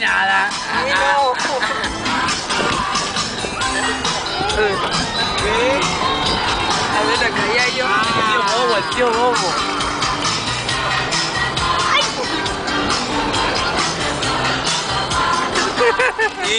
nada. Sí, no. ¿Qué? A ver, la caía yo. El tío bobo, el tío bobo. Ay. Sí.